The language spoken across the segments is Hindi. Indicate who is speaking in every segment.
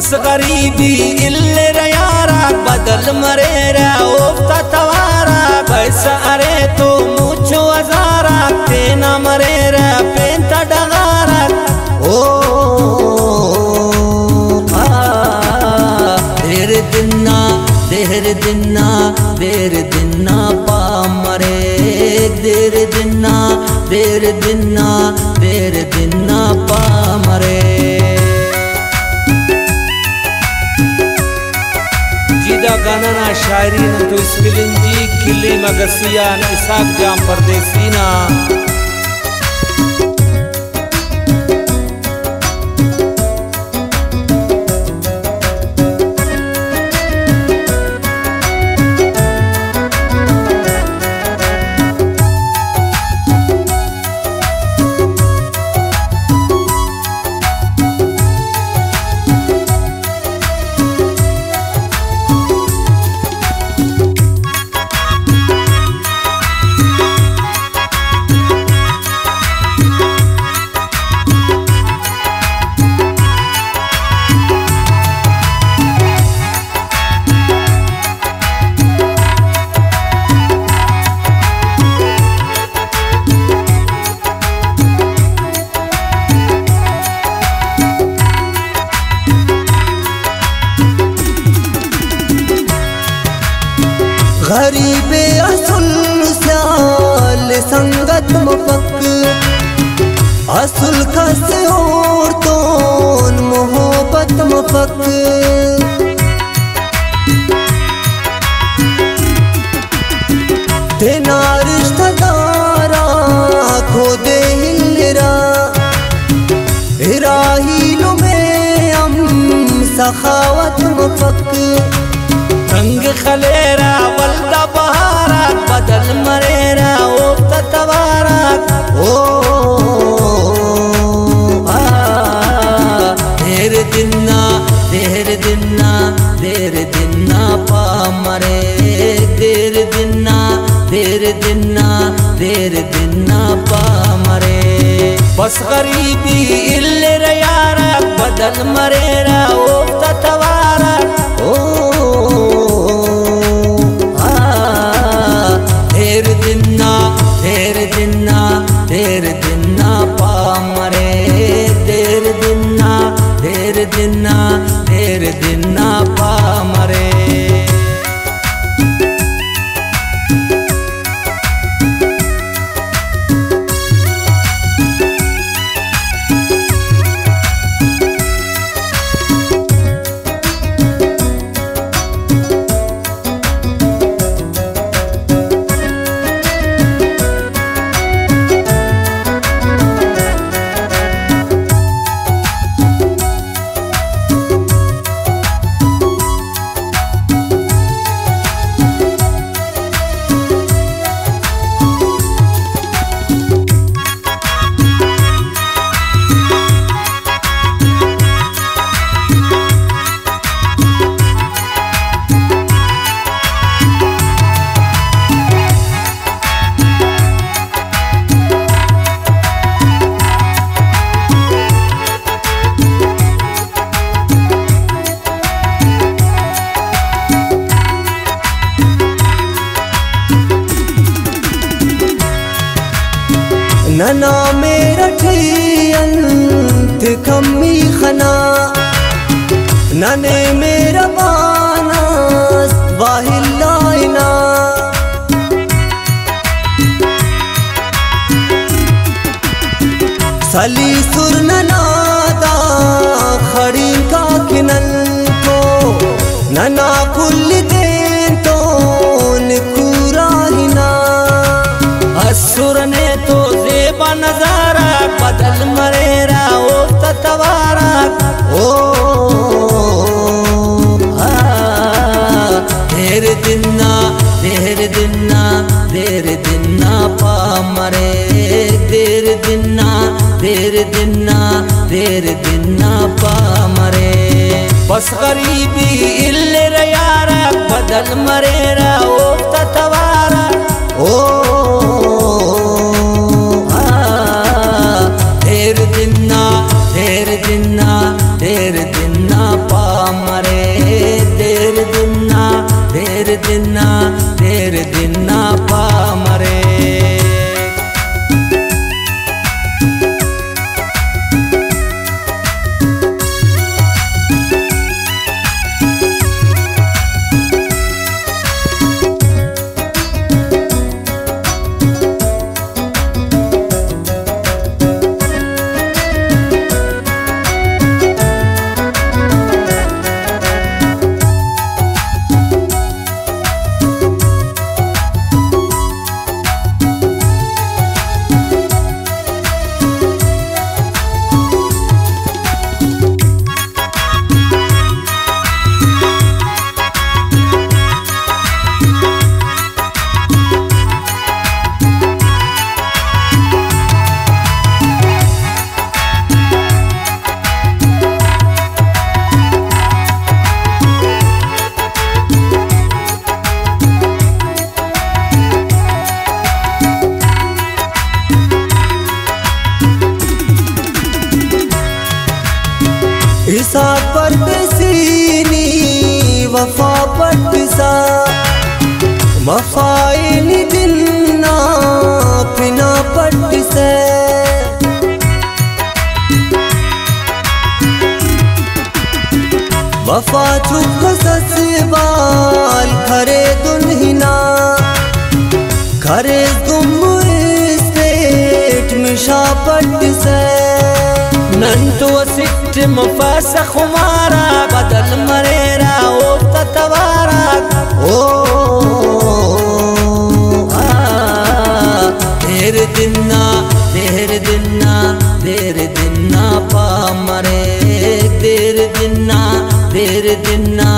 Speaker 1: बस गरीबी इल्ले रयारा बदल मरे ओपता बस अरे तू मुझो हजारा तेना
Speaker 2: मरे पेंता डगारा। ओ देर दिना देर दिना देर दिना पा मरे। देर दिना देर दिना देर दिना गाना शायरी न तो इस फ़िल्म किले मगसिया ना इसाक
Speaker 1: ग्राम
Speaker 2: परदेसी ना। असुल कसे और तोन मोहब्बत मफक। तेना रिश्तेदारा सखावत मफक। रंग खलेरा गरीबी इल्ले यारा बदल मरेरा ओ
Speaker 1: नना मेरा ठियंत कमी खना नने मेरा बानस वाहिलाइना सली सुर ननादा खड़ी का किनल को। नना
Speaker 2: देर दिना पा मरे देर दिना देर दिना देर दिना पा मरे। बस गरीबी इल्ले रया बदल मरे रा
Speaker 1: ईसा परदेसीनी वफा पटसा वफाइनी दिन्ना पिना पटसे वफा चुप ससबाल खरे दुनहिना खरे तुम स्टेट मिशा पटसे
Speaker 2: नंटू सिट मफास खुमारा बदल मरेरा ओ ततवारा
Speaker 1: ओ
Speaker 2: देर दिना देर दिना देर दिना पा मरे। देर दिना देर दिना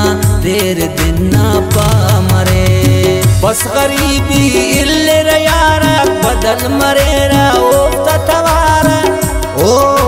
Speaker 2: देर दिना पा मरे। बस गरीबी इल्ले यारा बदल मरेरा ओ ततवारा
Speaker 1: ओ
Speaker 2: देर